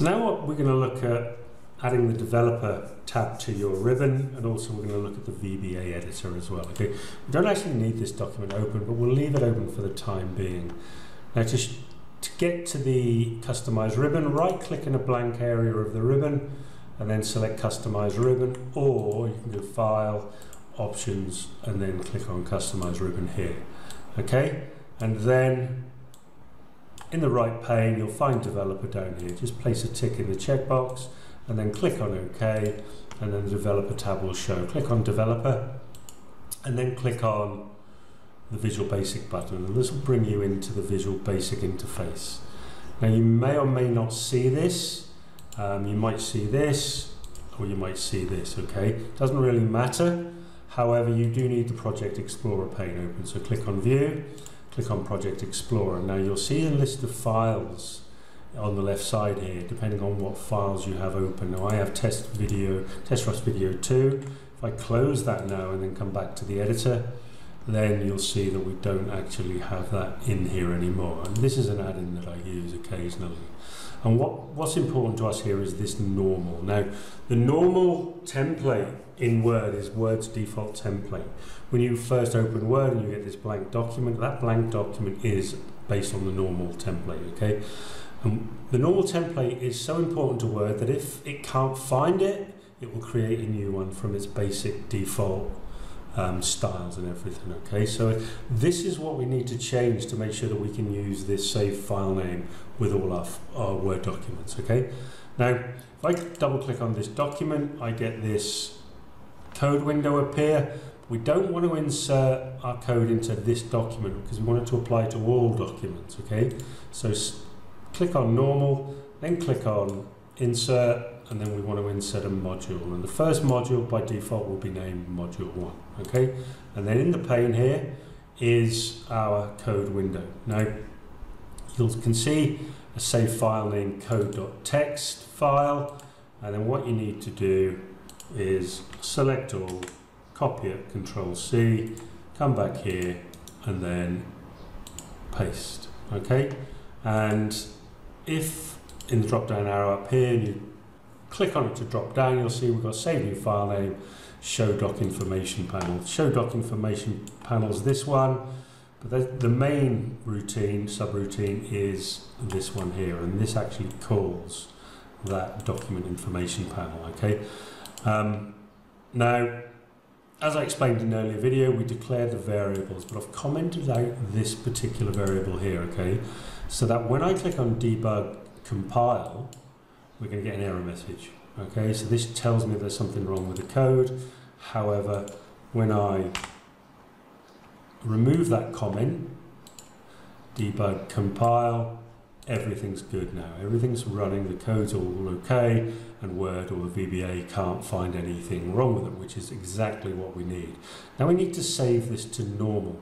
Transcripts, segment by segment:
So now what we're going to look at adding the developer tab to your ribbon and also we're going to look at the VBA editor as well. Okay, we don't actually need this document open but we'll leave it open for the time being. Now to, to get to the customize ribbon, right click in a blank area of the ribbon and then select customize ribbon or you can go file, options and then click on customize ribbon here. Okay, and then in the right pane you'll find developer down here. Just place a tick in the checkbox and then click on OK and then the developer tab will show. Click on developer and then click on the Visual Basic button and this will bring you into the Visual Basic interface. Now you may or may not see this. Um, you might see this or you might see this, okay? Doesn't really matter. However, you do need the Project Explorer pane open. So click on View, click on Project Explorer. Now you'll see a list of files on the left side here, depending on what files you have open. Now I have test video, test Russ video 2. If I close that now and then come back to the editor, then you'll see that we don't actually have that in here anymore. And this is an add-in that I use occasionally. And what, what's important to us here is this normal. Now, the normal template in Word is Word's default template. When you first open Word and you get this blank document, that blank document is based on the normal template, okay? And the normal template is so important to Word that if it can't find it, it will create a new one from its basic default um, styles and everything. Okay, so this is what we need to change to make sure that we can use this save file name with all our, our Word documents. Okay, now if I double click on this document, I get this code window appear. We don't want to insert our code into this document because we want it to apply to all documents. Okay, so click on normal, then click on insert, and then we want to insert a module. And the first module by default will be named module one, okay? And then in the pane here is our code window. Now, you can see a save file named code.txt file, and then what you need to do is select all, copy it, control C, come back here, and then paste, okay? And if in the drop down arrow up here you click on it to drop down, you'll see we've got save new file name, show doc information panel. Show doc information panel is this one, but the, the main routine, subroutine is this one here, and this actually calls that document information panel, okay? Um, now, as I explained in an earlier video, we declare the variables, but I've commented out this particular variable here, okay? So that when I click on debug compile, we're going to get an error message. Okay, so this tells me there's something wrong with the code. However, when I remove that comment, debug compile, everything's good now. Everything's running, the code's all okay, and Word or VBA can't find anything wrong with it, which is exactly what we need. Now we need to save this to normal.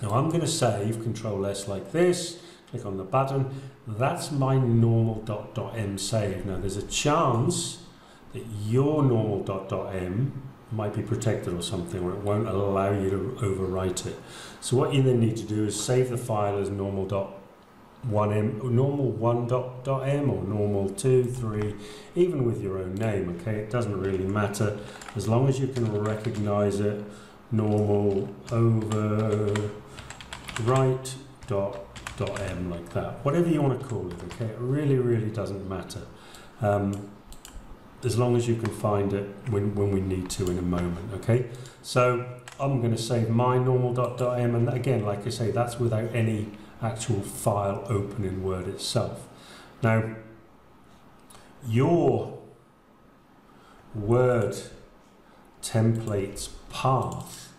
Now I'm going to save Control S like this, click on the button. That's my normal dot dot m save. Now there's a chance that your normal dot dot m might be protected or something, or it won't allow you to overwrite it. So what you then need to do is save the file as normal dot one m, normal one dot dot m, or normal two, three, even with your own name. Okay, it doesn't really matter as long as you can recognize it. Normal overwrite dot dot m like that, whatever you want to call it, okay? It really, really doesn't matter. Um, as long as you can find it when, when we need to in a moment, okay? So I'm going to save my normal dot dot m, and again, like I say, that's without any actual file open in Word itself. Now, your Word templates path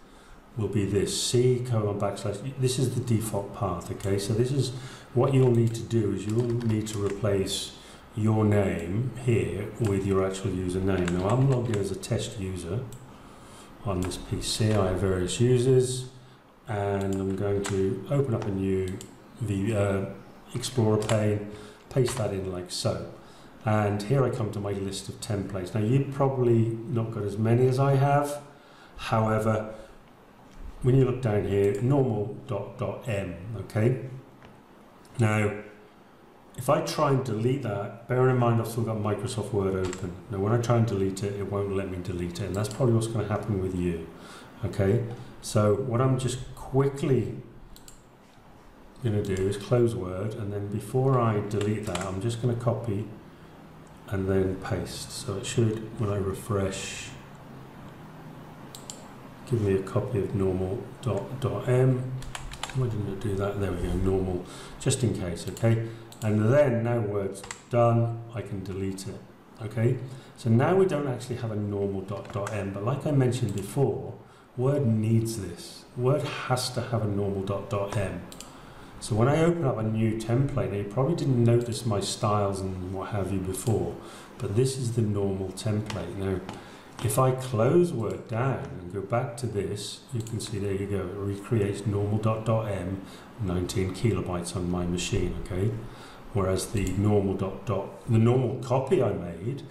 will be this C colon backslash. This is the default path, okay? So this is what you'll need to do is you'll need to replace your name here with your actual username. Now I'm logged in as a test user on this PC. I have various users and I'm going to open up a new the uh, Explorer pane, paste that in like so. And here I come to my list of templates. Now you've probably not got as many as I have. However, when you look down here, normal dot dot m, okay? Now, if I try and delete that, bearing in mind I've still got Microsoft Word open. Now when I try and delete it, it won't let me delete it, and that's probably what's going to happen with you, okay? So what I'm just quickly going to do is close Word, and then before I delete that, I'm just going to copy and then paste. So it should, when I refresh, give me a copy of normal dot dot m. Why didn't it do that? There we go, normal, just in case, okay? And then now Word's done, I can delete it, okay? So now we don't actually have a normal dot dot m, but like I mentioned before, Word needs this. Word has to have a normal dot dot m. So when I open up a new template, now you probably didn't notice my styles and what have you before, but this is the normal template. Now, if I close Word down and go back to this, you can see there you go, it recreates normal dot dot m 19 kilobytes on my machine, okay? Whereas the normal dot dot, the normal copy I made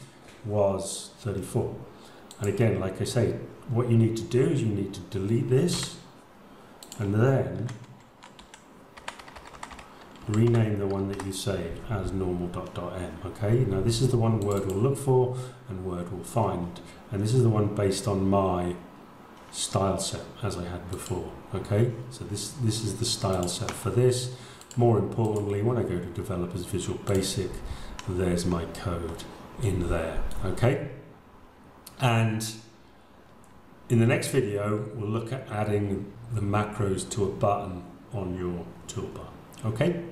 was 34. And again, like I say, what you need to do is you need to delete this and then rename the one that you saved as normal.m. Okay, now this is the one Word will look for and Word will find, and this is the one based on my style set as I had before. Okay, so this this is the style set for this. More importantly, when I go to Developers Visual Basic, there's my code in there. Okay, and in the next video, we'll look at adding the macros to a button on your toolbar. Okay?